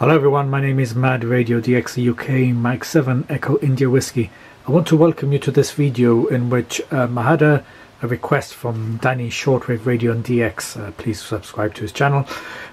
Hello everyone, my name is Mad Radio DX UK Mike 7 Echo India Whiskey. I want to welcome you to this video in which um, I had a, a, request from Danny Shortwave Radio and DX, uh, please subscribe to his channel,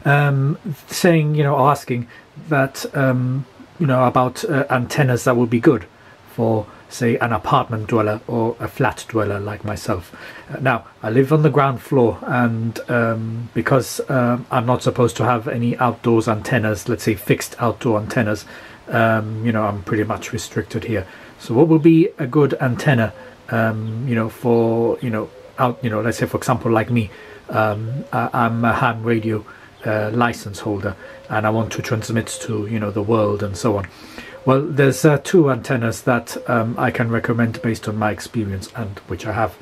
um, saying, you know, asking that, um, you know, about uh, antennas that would be good for say an apartment dweller or a flat dweller like myself. Uh, now I live on the ground floor and um, because um, I'm not supposed to have any outdoors antennas, let's say fixed outdoor antennas, um, you know I'm pretty much restricted here. So what would be a good antenna, um, you know, for you know out, you know, let's say for example like me, um, I, am a ham radio uh, license holder and I want to transmit to you know the world and so on. Well, there's uh, two antennas that um, I can recommend based on my experience and which I have.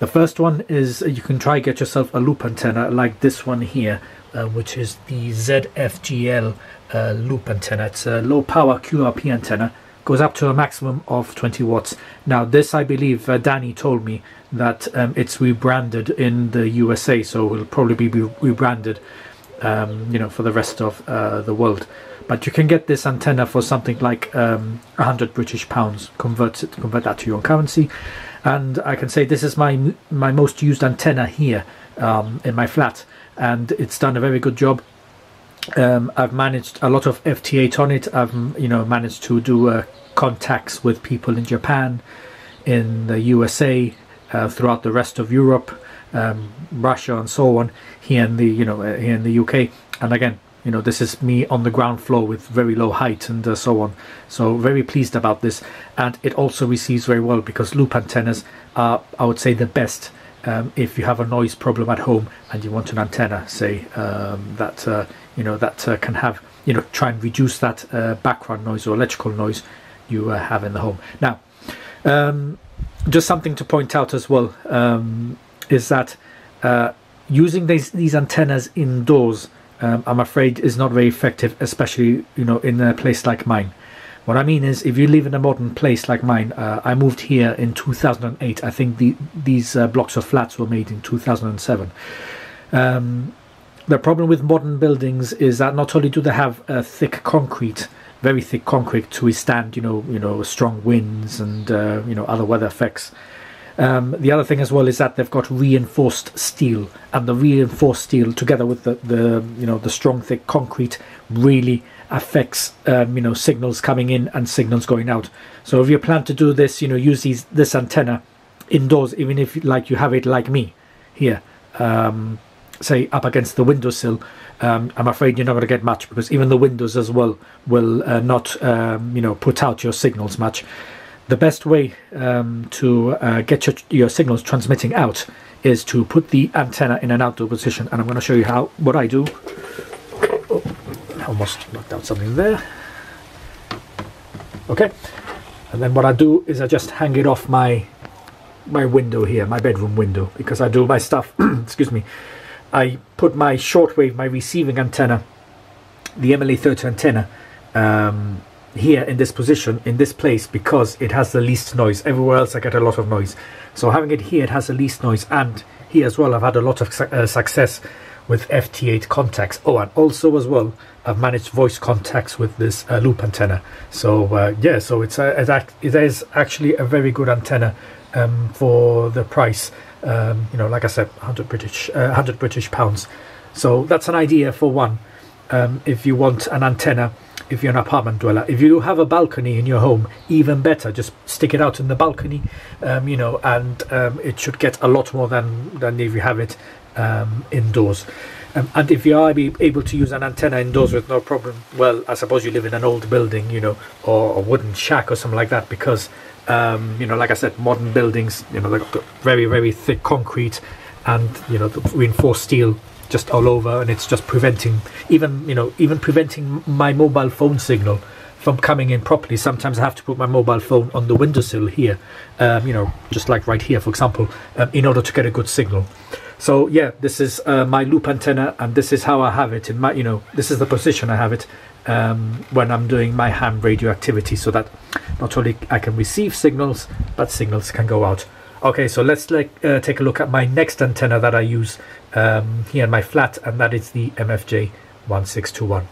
The first one is you can try get yourself a loop antenna like this one here, uh, which is the ZFGL uh, loop antenna. It's a low power QRP antenna, goes up to a maximum of 20 watts. Now this I believe uh, Danny told me that um, it's rebranded in the USA, so it will probably be rebranded um, you know, for the rest of uh, the world. But you can get this antenna for something like um, 100 British pounds convert it, convert that to your own currency. And I can say this is my my most used antenna here um, in my flat. And it's done a very good job. Um, I've managed a lot of FT8 on it. I've you know managed to do uh, contacts with people in Japan in the USA uh, throughout the rest of Europe um, Russia and so on here in the you know uh, here in the UK and again you know this is me on the ground floor with very low height and uh, so on. So very pleased about this. And it also receives very well because loop antennas are I would say the best um, if you have a noise problem at home and you want an antenna say um, that uh, you know that uh, can have you know try and reduce that uh, background noise or electrical noise you uh, have in the home. Now um, just something to point out as well um, is that uh, using these these antennas indoors um, I'm afraid is not very effective, especially you know in a place like mine. What I mean is, if you live in a modern place like mine, uh, I moved here in 2008. I think the, these uh, blocks of flats were made in 2007. Um, the problem with modern buildings is that not only do they have a thick concrete, very thick concrete to withstand, you know, you know, strong winds and uh, you know other weather effects, um, the other thing as well is that they've got reinforced steel, and the reinforced steel, together with the, the you know the strong thick concrete, really affects um, you know signals coming in and signals going out. So if you plan to do this, you know use these this antenna indoors, even if like you have it like me here, um, say up against the windowsill. Um, I'm afraid you're not going to get much because even the windows as well will uh, not um, you know put out your signals much the best way um, to uh, get your, your signals transmitting out is to put the antenna in an outdoor position. And I'm going to show you how what I do. Oh, almost knocked out something there. Okay. And then what I do is I just hang it off my my window here my bedroom window because I do my stuff excuse me. I put my shortwave my receiving antenna the MLA30 antenna um, here in this position in this place because it has the least noise. Everywhere else I get a lot of noise. So having it here it has the least noise. And here as well I've had a lot of su uh, success with FT8 contacts. Oh and also as well I've managed voice contacts with this uh, loop antenna. So uh, yeah so it's a, it is actually a very good antenna um, for the price. Um, you know like I said 100 British 100 uh, British pounds. So that's an idea for one. Um, if you want an antenna if you're an apartment dweller. If you have a balcony in your home, even better. Just stick it out in the balcony, um, you know, and um, it should get a lot more than than if you have it um, indoors. Um, and if you are able to use an antenna indoors with no problem, well, I suppose you live in an old building, you know, or a wooden shack or something like that, because um, you know, like I said, modern buildings, you know, they've got very very thick concrete and you know the reinforced steel just all over and it's just preventing even you know even preventing my mobile phone signal from coming in properly. Sometimes i have to put my mobile phone on the windowsill here um, you know just like right here for example um, in order to get a good signal. So yeah this is uh, my loop antenna and this is how i have it in my you know this is the position i have it um, when i'm doing my ham radio activity so that not only i can receive signals but signals can go out Okay, so let's like uh, take a look at my next antenna that I use um, here in my flat, and that is the MFJ 1621.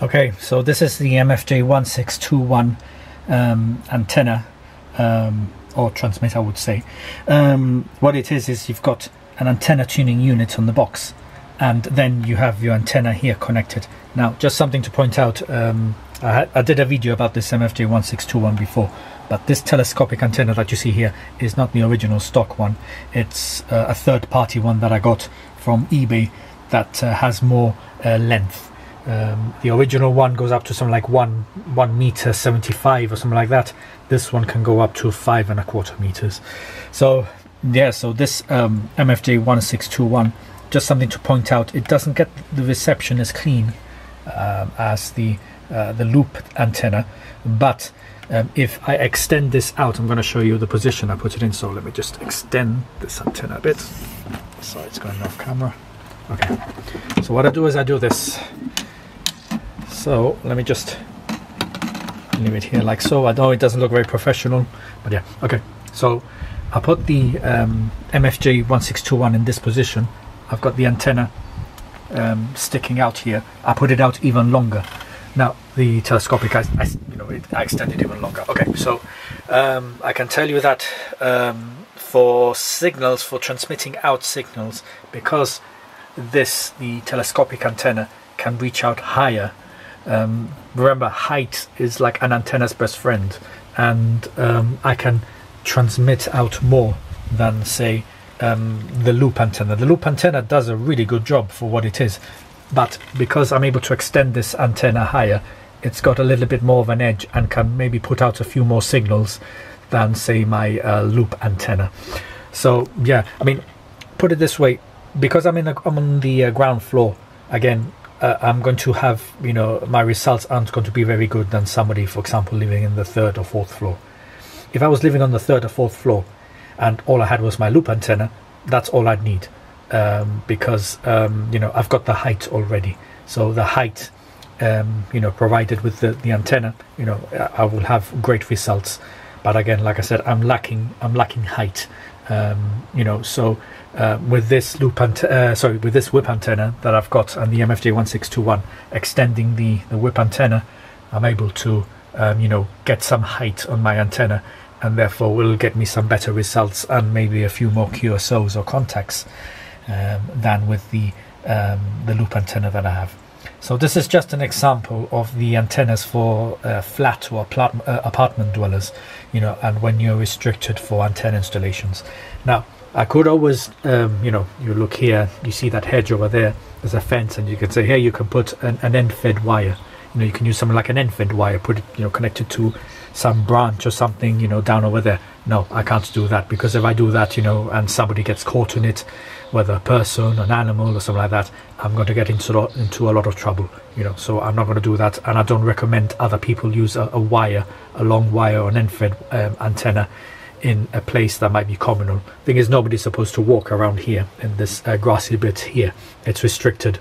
Okay, so this is the MFJ1621 um, antenna um, or transmitter, I would say. Um, what it is is you've got an antenna tuning unit on the box, and then you have your antenna here connected. Now, just something to point out. I, I, did a video about this MFJ1621 before, but this telescopic antenna that you see here is not the original stock one. It's uh, a third-party one that I got from eBay that uh, has more uh, length um, the original one goes up to something like one one meter seventy five or something like that. This one can go up to five and a quarter meters. So yeah, so this um, MFJ one six two one, just something to point out. It doesn't get the reception as clean um, as the uh, the loop antenna, but um, if I extend this out, I'm going to show you the position I put it in. So let me just extend this antenna a bit. So it's going off camera. Okay. So what I do is I do this. So let me just leave it here like so. I know it doesn't look very professional, but yeah, okay. So I put the um, MFJ 1621 in this position. I've got the antenna um, sticking out here. I put it out even longer. Now the telescopic, I, I you know, it, I extended even longer. Okay, so um, I can tell you that um, for signals, for transmitting out signals, because this the telescopic antenna can reach out higher um, remember, height is like an antenna's best friend, and um, I can transmit out more than, say, um, the loop antenna. The loop antenna does a really good job for what it is, but because I'm able to extend this antenna higher, it's got a little bit more of an edge and can maybe put out a few more signals than, say, my uh, loop antenna. So, yeah, I mean, put it this way because I'm in a, I'm on the uh, ground floor again uh, I'm going to have, you know, my results aren't going to be very good than somebody, for example, living in the third or fourth floor. If I was living on the third or fourth floor and all I had was my loop antenna, that's all I'd need um, because, um, you know, I've got the height already. So the height, um, you know, provided with the, the antenna, you know, I will have great results. But again, like I said, I'm lacking, I'm lacking height. Um, you know, so uh, with this loop uh, sorry, with this whip antenna that I've got and the MFJ1621 extending the, the whip antenna, I'm able to, um, you know, get some height on my antenna and therefore will get me some better results and maybe a few more QSOs or contacts um, than with the, um, the loop antenna that I have. So this is just an example of the antennas for uh, flat or uh, apartment dwellers, you know, and when you're restricted for antenna installations. Now, I could always, um, you know, you look here, you see that hedge over there, there's a fence, and you can say, here you can put an, an end-fed wire. You know, you can use something like an end-fed wire, put it, you know, connected to some branch or something, you know, down over there. No, I can't do that because if I do that, you know, and somebody gets caught in it, whether a person, an animal, or something like that, I'm going to get into into a lot of trouble, you know. So I'm not going to do that, and I don't recommend other people use a, a wire, a long wire, or an end-fed um, antenna in a place that might be communal. Thing is, nobody's supposed to walk around here in this uh, grassy bit here. It's restricted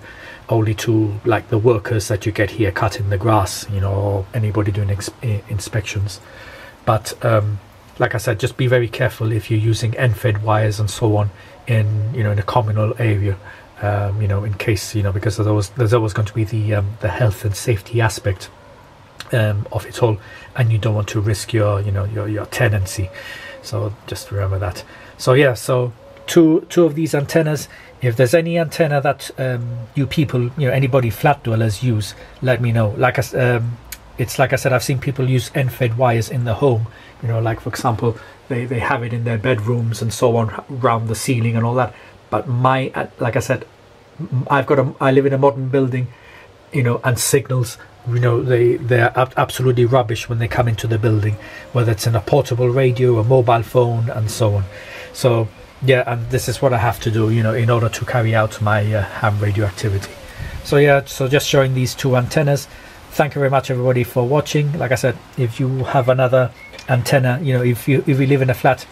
only to like the workers that you get here cutting the grass, you know, or anybody doing inspections. But um, like I said, just be very careful if you're using end-fed wires and so on in you know in a communal area. Um, you know, in case you know, because there's always there's always going to be the um, the health and safety aspect um, of it all, and you don't want to risk your you know your your tenancy. So just remember that. So yeah, so two two of these antennas. If there's any antenna that um, you people, you know, anybody flat dwellers use, let me know. Like I, um, it's like I said, I've seen people use end-fed wires in the home. You know, like for example, they they have it in their bedrooms and so on, around the ceiling and all that. But my, uh, like I said, I've got a, I live in a modern building, you know, and signals you know they they're absolutely rubbish when they come into the building whether it's in a portable radio a mobile phone and so on so yeah and this is what i have to do you know in order to carry out my uh, ham radio activity so yeah so just showing these two antennas thank you very much everybody for watching like i said if you have another antenna you know if you if you live in a flat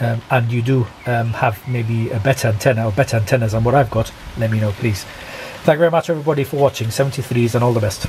um, and you do um, have maybe a better antenna or better antennas than what i've got let me know please Thank you very much, everybody, for watching. 73s and all the best.